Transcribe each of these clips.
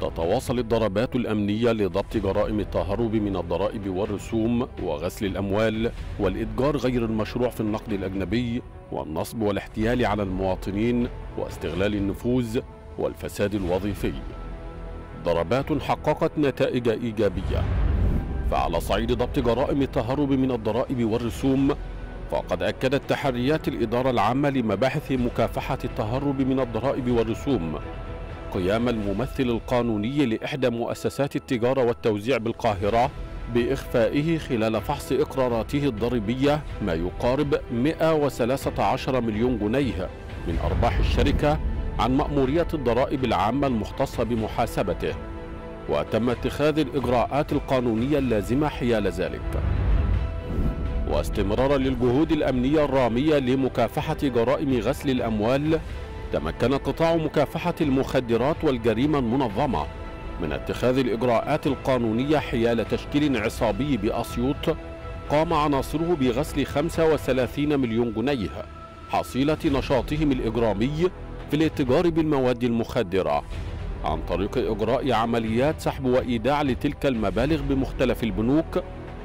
تتواصل الضربات الأمنية لضبط جرائم التهرب من الضرائب والرسوم وغسل الأموال والإتجار غير المشروع في النقد الأجنبي والنصب والاحتيال على المواطنين واستغلال النفوذ والفساد الوظيفي. ضربات حققت نتائج إيجابية. فعلى صعيد ضبط جرائم التهرب من الضرائب والرسوم فقد أكدت تحريات الإدارة العامة لمباحث مكافحة التهرب من الضرائب والرسوم قيام الممثل القانوني لإحدى مؤسسات التجارة والتوزيع بالقاهرة بإخفائه خلال فحص إقراراته الضريبية ما يقارب 113 مليون جنيه من أرباح الشركة عن مأمورية الضرائب العامة المختصة بمحاسبته وتم اتخاذ الإجراءات القانونية اللازمة حيال ذلك. واستمرارا للجهود الأمنية الرامية لمكافحة جرائم غسل الأموال تمكن قطاع مكافحة المخدرات والجريمة المنظمة من اتخاذ الإجراءات القانونية حيال تشكيل عصابي بأسيوط قام عناصره بغسل 35 مليون جنيه حصيلة نشاطهم الإجرامي في الاتجار بالمواد المخدرة عن طريق إجراء عمليات سحب وإيداع لتلك المبالغ بمختلف البنوك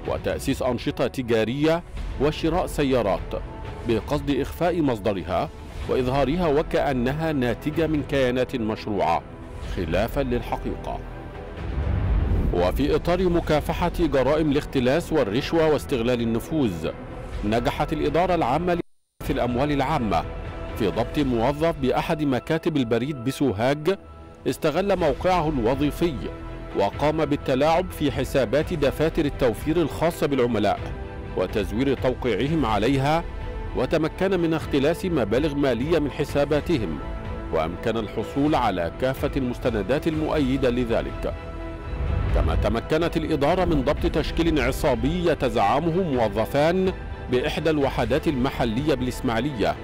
وتأسيس أنشطة تجارية وشراء سيارات بقصد إخفاء مصدرها وإظهارها وكأنها ناتجة من كيانات مشروعة خلافا للحقيقة. وفي إطار مكافحة جرائم الاختلاس والرشوة واستغلال النفوذ نجحت الإدارة العامة في الأموال العامة في ضبط موظف بأحد مكاتب البريد بسوهاج استغل موقعه الوظيفي وقام بالتلاعب في حسابات دفاتر التوفير الخاصة بالعملاء وتزوير توقيعهم عليها وتمكن من اختلاس مبالغ مالية من حساباتهم وأمكن الحصول على كافة المستندات المؤيدة لذلك. كما تمكنت الإدارة من ضبط تشكيل عصابي يتزعمه موظفان بإحدى الوحدات المحلية بالإسماعيلية.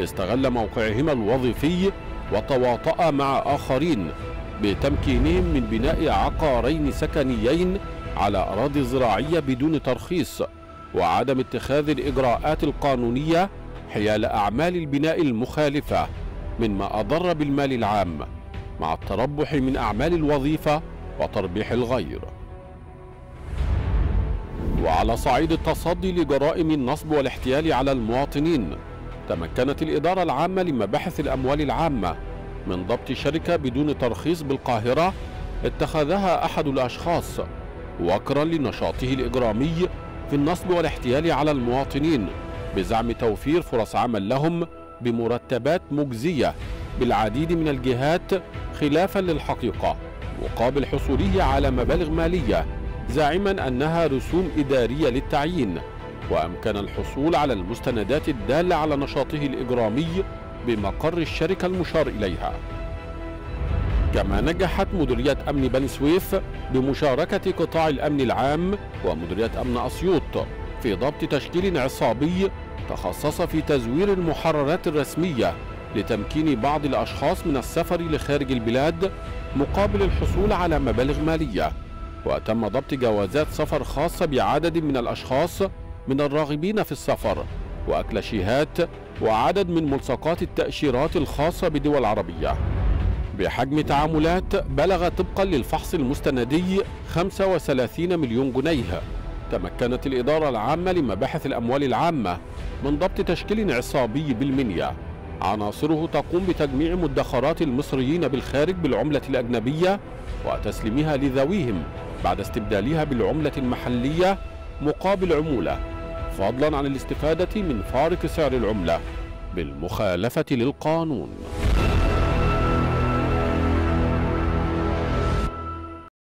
استغل موقعهما الوظيفي وتواطأ مع آخرين بتمكينهم من بناء عقارين سكنيين على أراضي زراعية بدون ترخيص. وعدم اتخاذ الإجراءات القانونية حيال أعمال البناء المخالفة مما أضر بالمال العام مع التربح من أعمال الوظيفة وتربيح الغير. وعلى صعيد التصدي لجرائم النصب والاحتيال على المواطنين تمكنت الإدارة العامة لمباحث الأموال العامة من ضبط شركة بدون ترخيص بالقاهرة اتخذها أحد الأشخاص وكرا لنشاطه الإجرامي في النصب والاحتيال على المواطنين بزعم توفير فرص عمل لهم بمرتبات مجزية بالعديد من الجهات خلافا للحقيقة مقابل حصوله على مبالغ مالية زاعما أنها رسوم إدارية للتعيين وأمكن الحصول على المستندات الدالة على نشاطه الإجرامي بمقر الشركة المشار إليها. كما نجحت مديرية أمن بني سويف بمشاركة قطاع الأمن العام ومديرية أمن أسيوط في ضبط تشكيل عصابي تخصص في تزوير المحررات الرسمية لتمكين بعض الأشخاص من السفر لخارج البلاد مقابل الحصول على مبالغ مالية. وتم ضبط جوازات سفر خاصة بعدد من الأشخاص من الراغبين في السفر وأكلاشيهات وعدد من ملصقات التأشيرات الخاصة بدول عربية بحجم تعاملات بلغ طبقا للفحص المستندي 35 مليون جنيه. تمكنت الإدارة العامة لمباحث الأموال العامة من ضبط تشكيل عصابي بالمنيا. عناصره تقوم بتجميع مدخرات المصريين بالخارج بالعملة الأجنبية وتسليمها لذويهم بعد استبدالها بالعملة المحلية مقابل عمولة فضلا عن الاستفادة من فارق سعر العملة بالمخالفة للقانون.